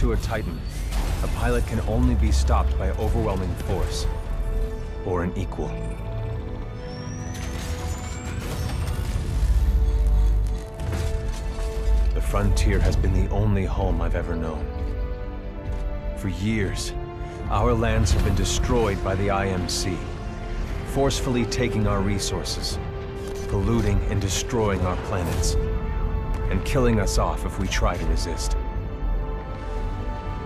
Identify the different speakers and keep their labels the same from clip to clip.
Speaker 1: To a Titan, a pilot can only be stopped by overwhelming force, or an equal. The frontier has been the only home I've ever known. For years, our lands have been destroyed by the IMC, forcefully taking our resources, polluting and destroying our planets, and killing us off if we try to resist.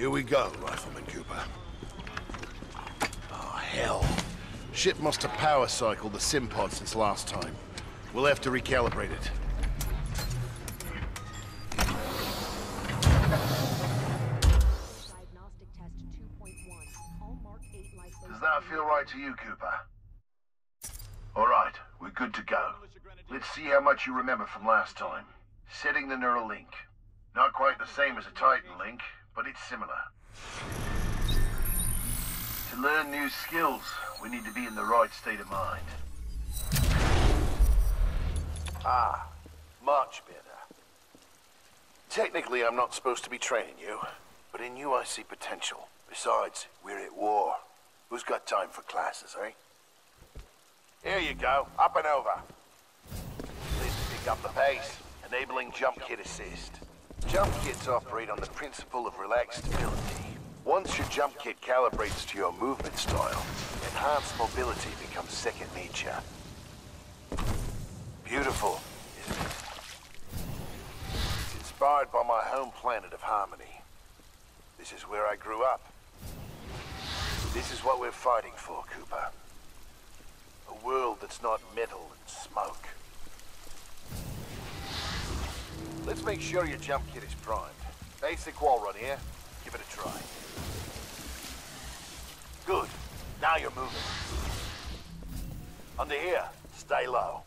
Speaker 2: Here we go, Rifleman Cooper. Oh, hell. Ship must have power cycled the sim pod since last time. We'll have to recalibrate it.
Speaker 3: Diagnostic Test 2.1. All Mark 8 lifeboats.
Speaker 2: Does that feel right to you, Cooper? All right, we're good to go. Let's see how much you remember from last time. Setting the neural link. Not quite the same as a Titan link, but it's similar. To learn new skills, we need to be in the right state of mind. Ah, much better. Technically, I'm not supposed to be training you, but in you I see potential. Besides, we're at war. Who's got time for classes, eh? Here you go, up and over. Let's pick up the pace, enabling jump kit assist. Jump kits operate on the principle of relaxed stability. Once your jump kit calibrates to your movement style, enhanced mobility becomes second nature. Beautiful, isn't it? It's inspired by my home planet of Harmony. This is where I grew up. This is what we're fighting for, Cooper. A world that's not metal and smoke. Let's make sure your jump kit is primed. Basic wall run here. Give it a try. Good. Now you're moving. Under here, stay low.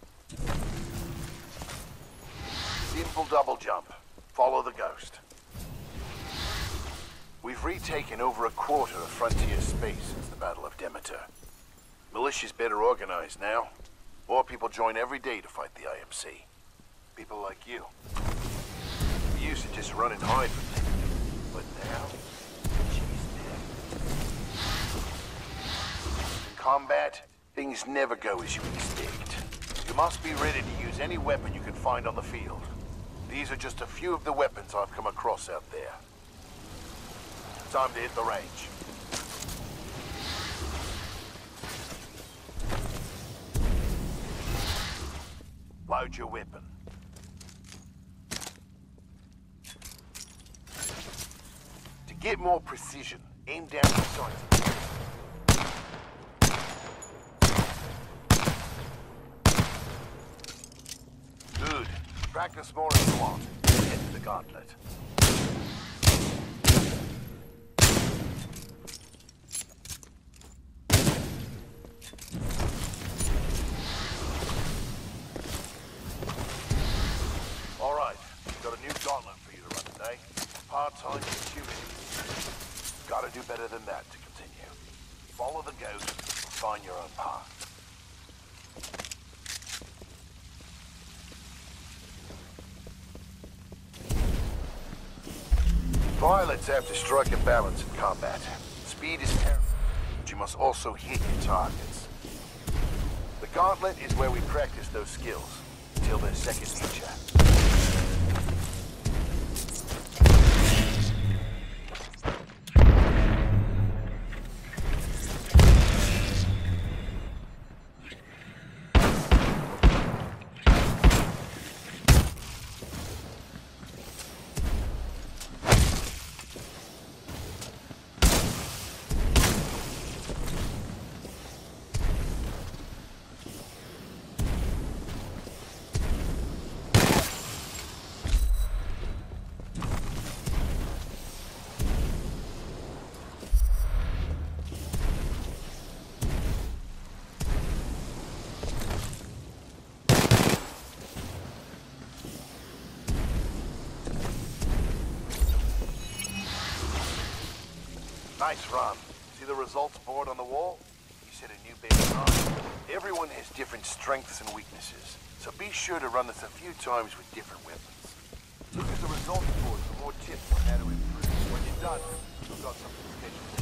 Speaker 2: Simple double jump. Follow the ghost. We've retaken over a quarter of frontier space since the Battle of Demeter. Militia's better organized now. More people join every day to fight the IMC. People like you. We used to just run and hide from them. But now, she's dead. In combat, things never go as you expect. You must be ready to use any weapon you can find on the field. These are just a few of the weapons I've come across out there. Time to hit the range. Load your weapon. To get more precision, aim down the sights. Good. Practice more if you want. To the gauntlet. All right. Got a new gauntlet for you to run today. Part-time humidity. Gotta do better than that to continue. Follow the ghost, find your own path. Pilots have to strike a balance in combat. Speed is paramount, but you must also hit your targets. The gauntlet is where we practice those skills, until they're second nature. Nice run. See the results board on the wall? You set a new baseline. Everyone has different strengths and weaknesses, so be sure to run this a few times with different weapons. Look at the results board for more tips on how to improve. When you're done, you've got something special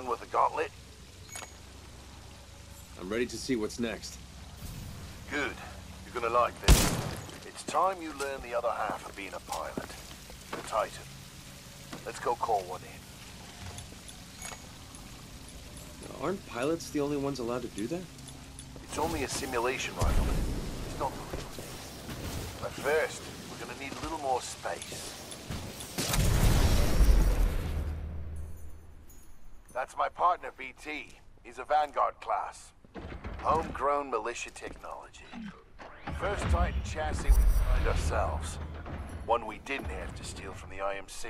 Speaker 2: done with the gauntlet?
Speaker 1: I'm ready to see what's next.
Speaker 2: Good. You're gonna like this. It's time you learn the other half of being a pilot. The Titan. Let's go call one in.
Speaker 1: Now, aren't pilots the only ones allowed to do that?
Speaker 2: It's only a simulation rifle. It's not the real thing. But first, we're gonna need a little more space. That's my partner, BT. He's a Vanguard class. Homegrown militia technology. First Titan chassis we designed ourselves. One we didn't have to steal from the IMC.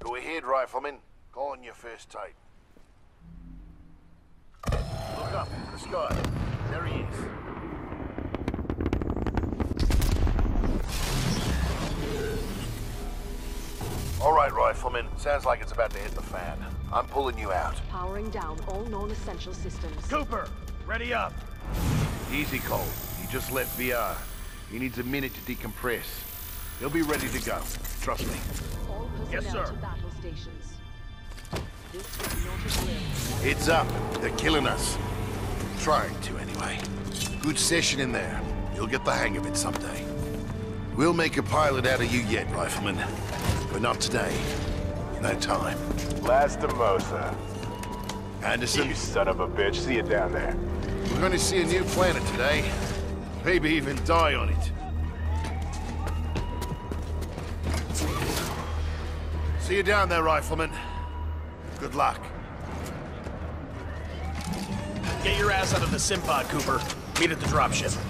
Speaker 2: Go ahead, Rifleman. Call on your first Titan. Look up, the sky. There he is. All right, Rifleman. Sounds like it's about to hit the fan. I'm pulling you out.
Speaker 3: Powering down all non-essential systems.
Speaker 2: Cooper, ready up. Easy, Cole. He just left VR. He needs a minute to decompress. He'll be ready to go. Trust me.
Speaker 3: All
Speaker 2: Yes,
Speaker 3: personnel
Speaker 2: sir.
Speaker 3: to battle stations. This is not a drill.
Speaker 2: It's up. They're killing us. Trying to, anyway. Good session in there. You'll get the hang of it someday. We'll make a pilot out of you yet, Rifleman. But not today. Last time.
Speaker 4: Lastimosa.
Speaker 2: Anderson?
Speaker 4: You son of a bitch. See you down there.
Speaker 2: We're gonna see a new planet today. Maybe even die on it. See you down there, Rifleman. Good luck.
Speaker 5: Get your ass out of the Simpod, Cooper. Meet at the dropship.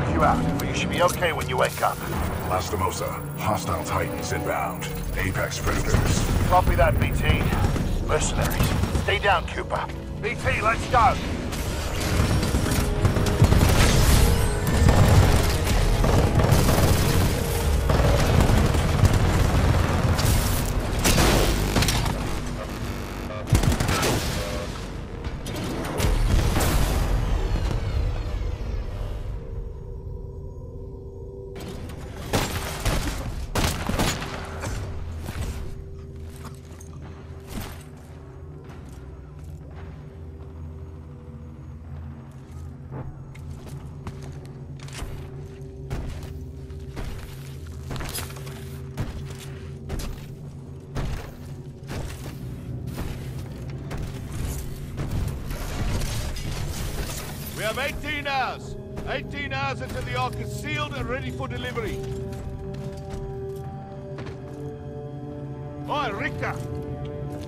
Speaker 2: knock you out, but you should be okay when you wake up.
Speaker 4: Lastimosa, hostile titans inbound. Apex predators.
Speaker 2: Copy that, BT. Mercenaries. Stay down, Cooper. BT, let's go!
Speaker 6: Ready for delivery. Oi, Richter!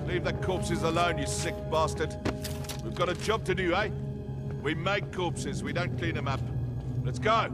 Speaker 6: Leave the corpses alone, you sick bastard. We've got a job to do, eh? We make corpses, we don't clean them up. Let's go!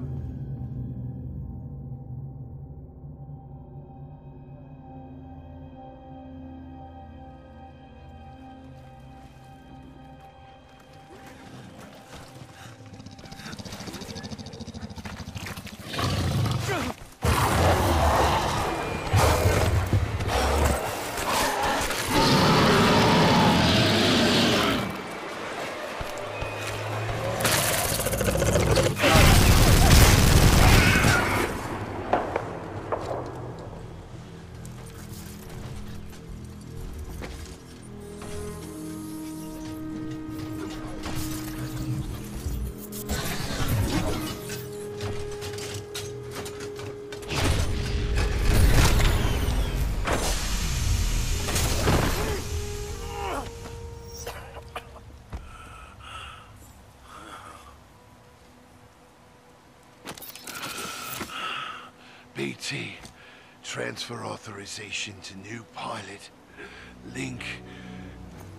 Speaker 2: Transfer authorization to new pilot. Link,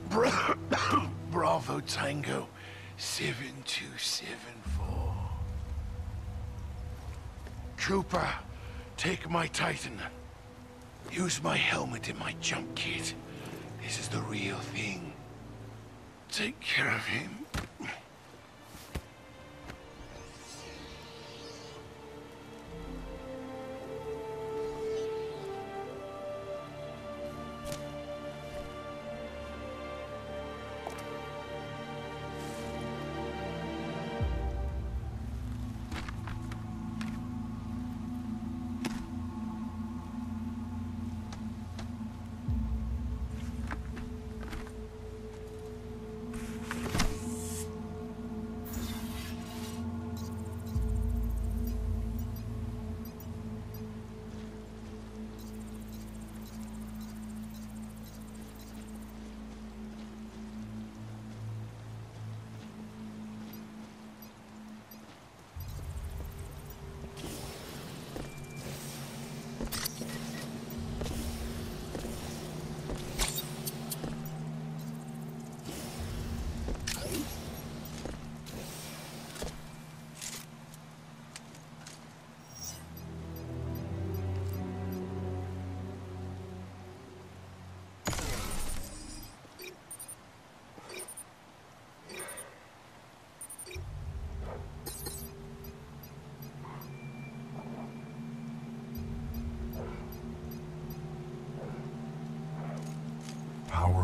Speaker 2: Bra Bravo Tango 7274. Cooper, take my Titan. Use my helmet and my jump kit. This is the real thing. Take care of him.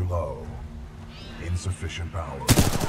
Speaker 7: Low. Insufficient power.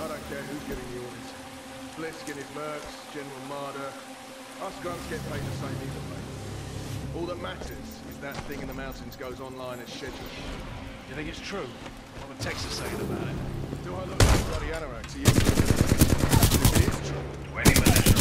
Speaker 8: I don't care who's giving the orders. Blisk and his mercs, General Marder. Us grunts get paid the same either way. All that matters is that thing in the mountains goes online as scheduled.
Speaker 9: You think it's true? What would Texas saying about it?
Speaker 8: Do I look like bloody anorak to you? If it is true,
Speaker 5: To any militia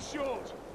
Speaker 7: short!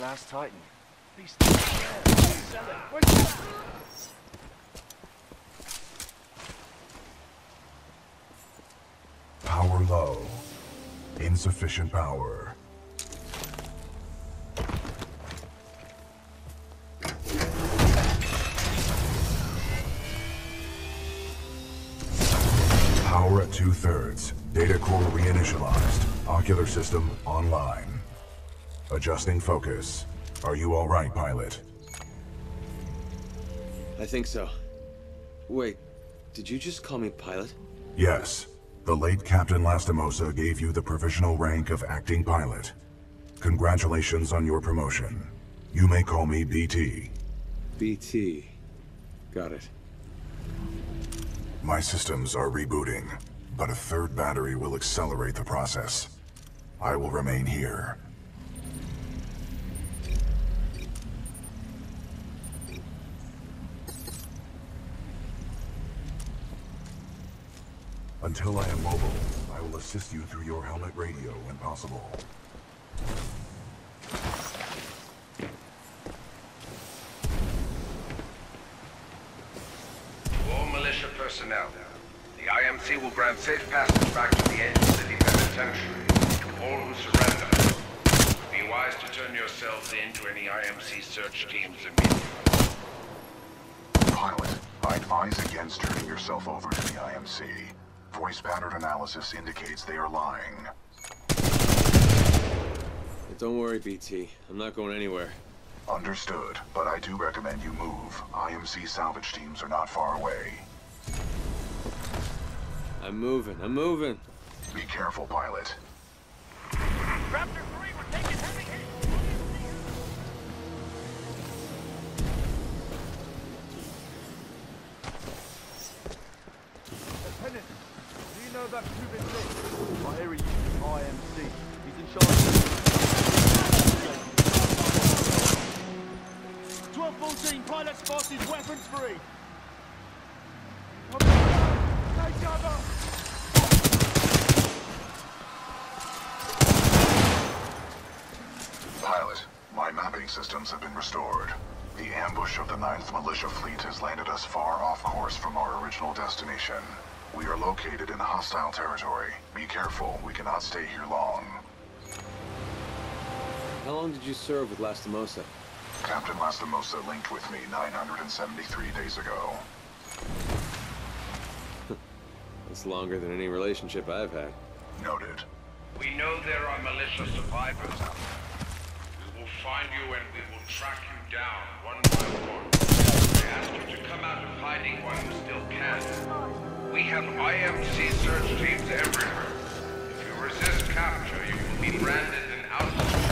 Speaker 5: Class Titan.
Speaker 4: Power low. Insufficient power. Power at two-thirds. Data core reinitialized. Ocular system online. Adjusting focus. Are you all right, pilot?
Speaker 10: I think so. Wait, did you just call me pilot?
Speaker 4: Yes. The late Captain Lastimosa gave you the provisional rank of acting pilot. Congratulations on your promotion. You may call me BT.
Speaker 10: BT. Got it.
Speaker 4: My systems are rebooting, but a third battery will accelerate the process. I will remain here. Until I am mobile, I will assist you through your helmet radio when possible.
Speaker 7: To all militia personnel, the IMC will grant safe passage back to the Angel City Penitentiary to all who surrender. Be wise to turn yourselves in to any IMC search teams immediately.
Speaker 4: Pilot, I advise against turning yourself over to the IMC. Voice pattern analysis indicates they are lying.
Speaker 10: Don't worry, BT. I'm not going anywhere.
Speaker 4: Understood, but I do recommend you move. IMC salvage teams are not far away.
Speaker 10: I'm moving. I'm moving.
Speaker 4: Be careful, pilot.
Speaker 11: Raptor 3, we're taking heavy hits.
Speaker 5: Know about Cuban Lee? I hear he uses IMC. He's in charge. 1214, pilot spotted, weapons free. Take cover!
Speaker 4: Pilot, my mapping systems have been restored. The ambush of the 9th Militia Fleet has landed us far off course from our original destination. We are located in hostile territory. Be careful, we cannot stay here long.
Speaker 10: How long did you serve with Lastimosa?
Speaker 4: Captain Lastimosa linked with me 973 days ago.
Speaker 10: That's longer than any relationship I've had.
Speaker 4: Noted.
Speaker 7: We know there are militia survivors out there. We will find you and we will track you down one by one. I ask you to come out of hiding while you still can. We have IMC search teams everywhere. If you resist capture, you will be branded and ousted.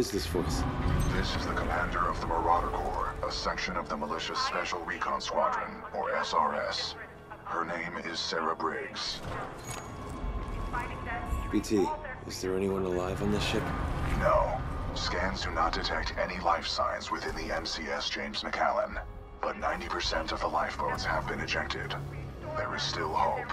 Speaker 10: Is this voice?
Speaker 4: This is the commander of the Marauder Corps, a section of the Militia's Special Recon Squadron, or SRS. Her name is Sarah Briggs.
Speaker 10: BT, is there anyone alive on this ship?
Speaker 4: No. Scans do not detect any life signs within the MCS James MacAllan, but 90% of the lifeboats have been ejected. There is still hope.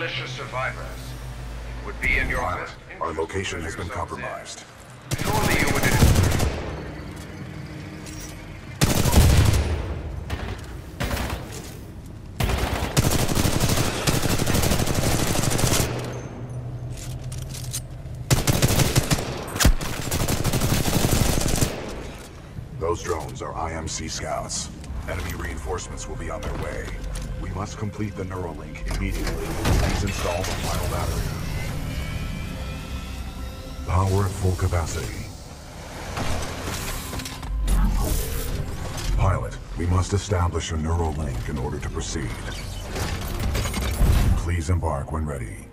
Speaker 7: Militia survivors. It would be in your best
Speaker 4: our location has been compromised.
Speaker 7: Surely you would...
Speaker 4: Those drones are IMC scouts. Enemy reinforcements will be on their way. Must complete the Neuralink immediately. Please install the final battery. Power at full capacity. Pilot, we must establish a Neuralink in order to proceed. Please embark when ready.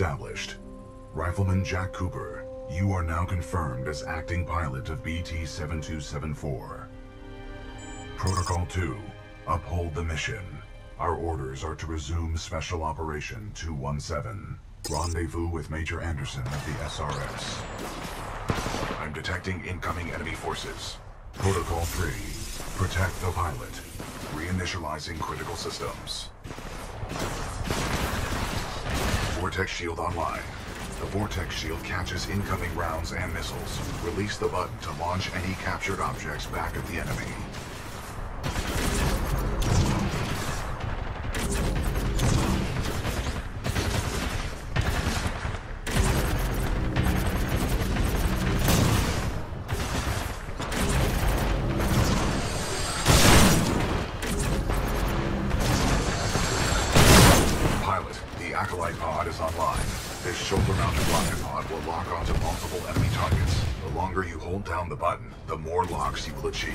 Speaker 4: Established. Rifleman Jack Cooper, you are now confirmed as acting pilot of BT-7274. Protocol 2. Uphold the mission. Our orders are to resume Special Operation 217. Rendezvous with Major Anderson of the SRS. I'm detecting incoming enemy forces. Protocol 3. Protect the pilot. Reinitializing critical systems. Vortex shield online. The Vortex shield catches incoming rounds and missiles. Release the button to launch any captured objects back at the enemy. Pilot, the Acolyte pod is online. This shoulder-mounted rocket pod will lock onto multiple enemy targets. The longer you hold down the button, the more locks you will achieve.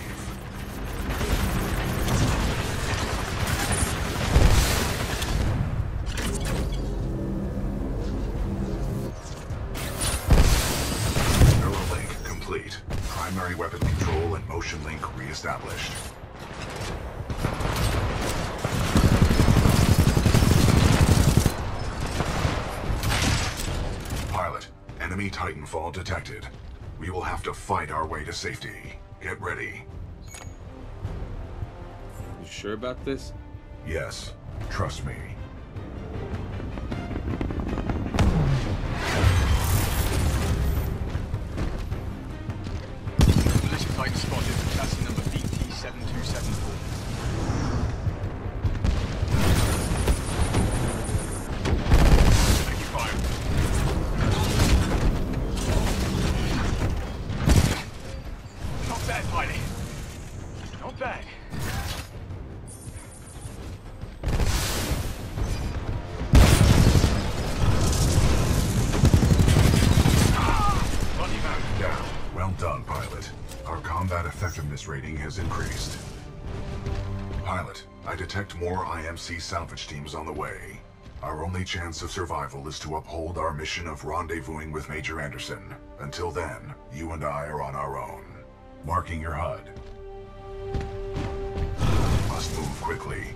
Speaker 4: Neuralink complete. Primary weapon control and motion link reestablished. Pilot, enemy Titanfall detected. We will have to fight our way to safety. Get ready.
Speaker 10: You sure about this?
Speaker 4: Yes, trust me.
Speaker 12: Pilot,
Speaker 4: I detect more IMC salvage teams on the way. Our only chance of survival is to uphold our mission of rendezvousing with Major Anderson. Until then, you and I are on our own. Marking your HUD. Must move quickly.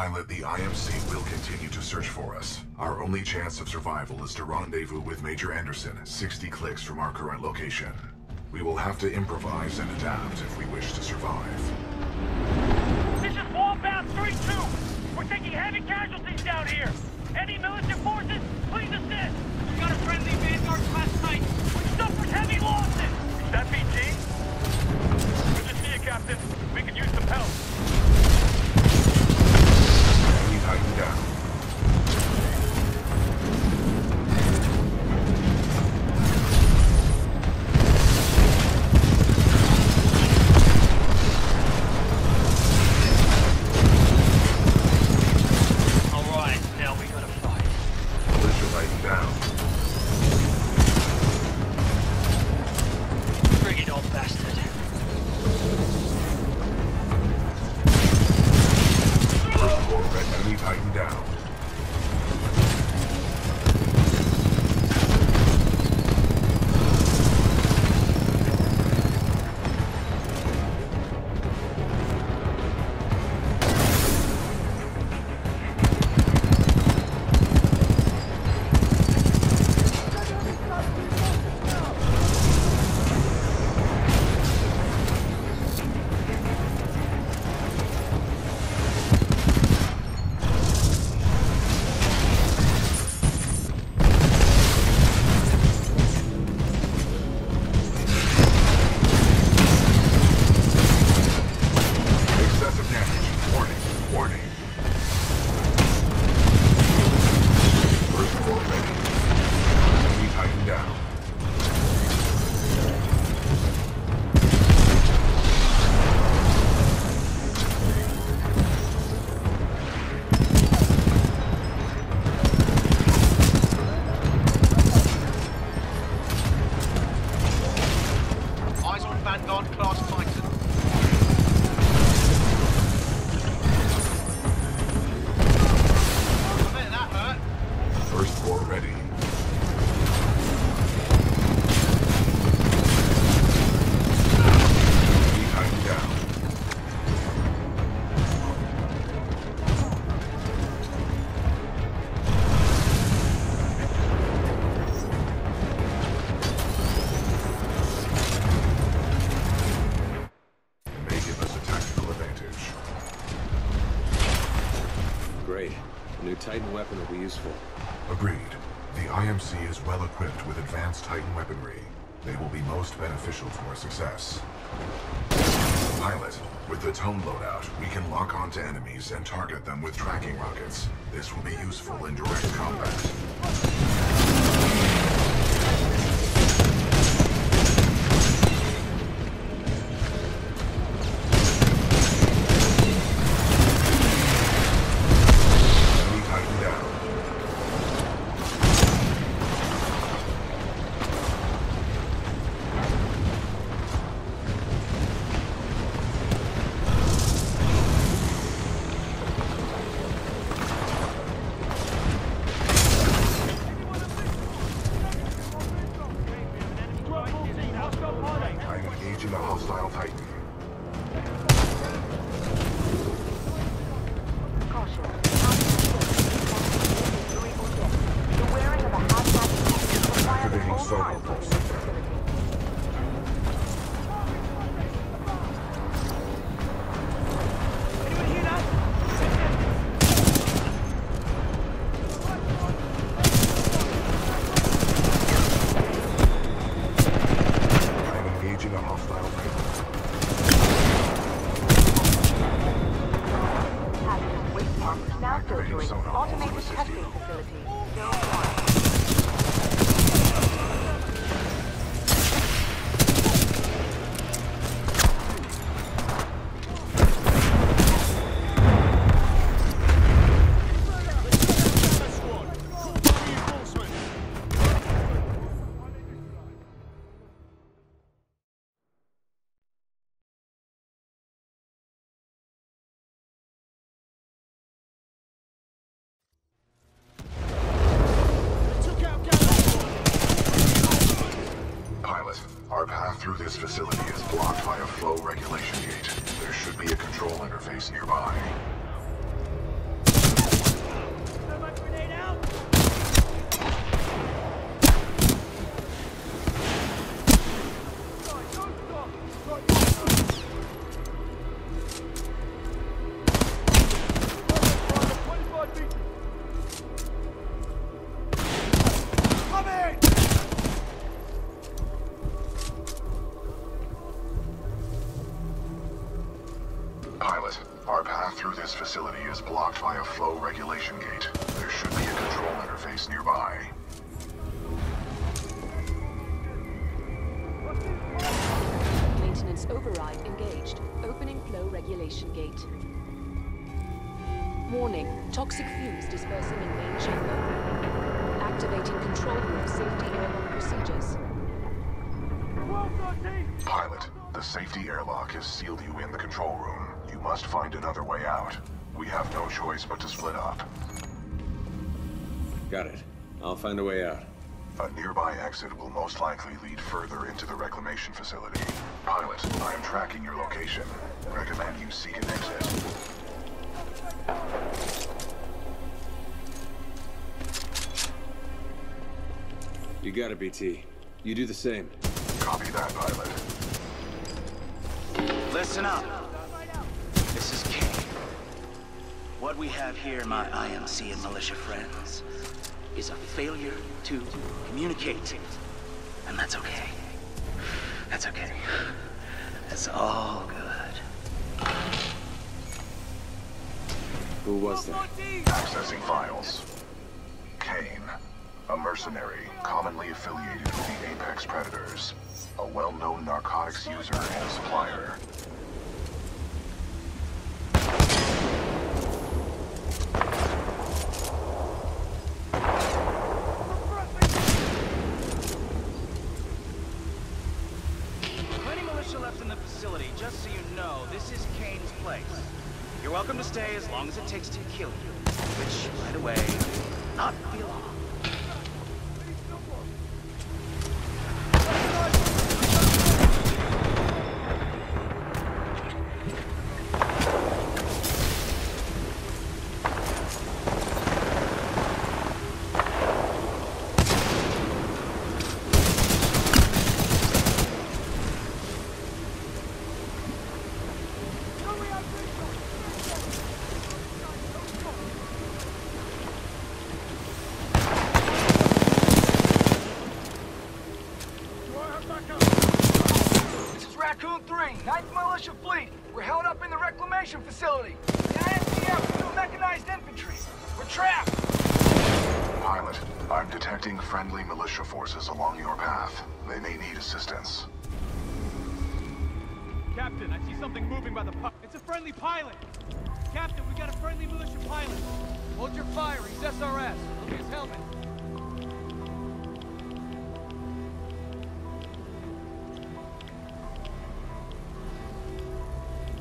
Speaker 4: Pilot, the IMC will continue to search for us. Our only chance of survival is to rendezvous with Major Anderson, 60 clicks from our current location. We will have to improvise and adapt if we wish to survive.
Speaker 11: This is Wallbound 3-2. We're taking heavy casualties down here.
Speaker 4: with advanced Titan weaponry, they will be most beneficial to our success. Pilot, with the Tone loadout, we can lock onto enemies and target them with tracking rockets. This will be useful in direct combat. through this facility is blocked by a flow regulation gate. There should be a control interface nearby. Must find another way out. We have no choice but to split up.
Speaker 1: Got it. I'll find a way out.
Speaker 4: A nearby exit will most likely lead further into the reclamation facility. Pilot, I am tracking your location. Recommend you seek an exit.
Speaker 1: You got it, BT. You do the same.
Speaker 4: Copy that, pilot.
Speaker 13: Listen up. What we have here, my IMC and militia friends, is a failure to communicate. And that's okay. That's okay. That's all good.
Speaker 1: Who was that?
Speaker 4: Accessing files. Kane, a mercenary commonly affiliated with the Apex Predators, a well-known narcotics user and supplier.
Speaker 5: Friendly pilot! Captain, we got a friendly militia pilot! Hold your fire, he's SRS. Look at his helmet.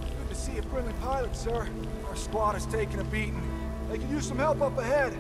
Speaker 14: Good to see a friendly pilot, sir. Our squad is taking a beating. They could use some help up ahead.